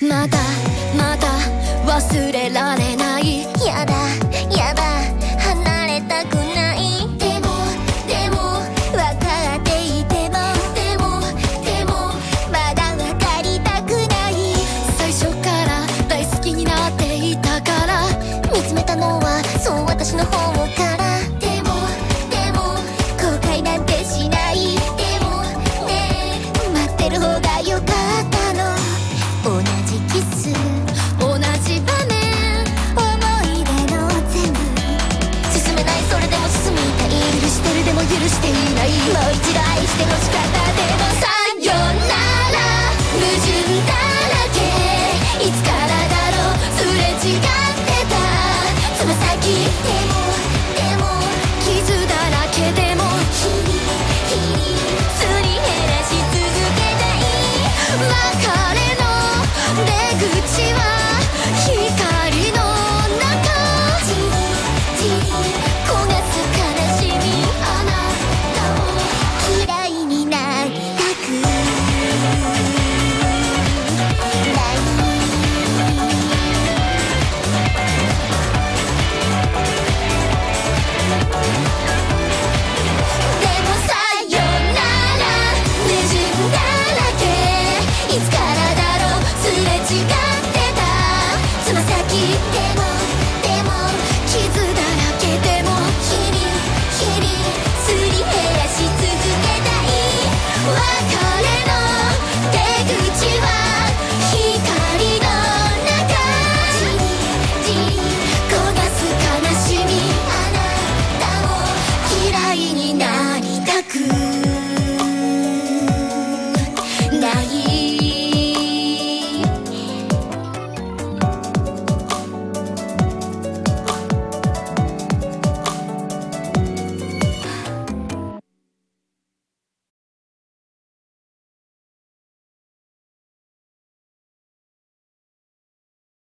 まだまだ忘れられない。やだやだ離れたくない。でもでも分かっていても。でもでもまだ分かりたくない。最初から大好きになっていたから。見つめたのはそう私の方か。していないもう一度愛してのしかったでもさよなら矛盾だらけいつからだろうすれ違ってたつま先でもでも傷だらけでも日に日にすり減らし続けたい別れの出口は光違ってた。つま先でも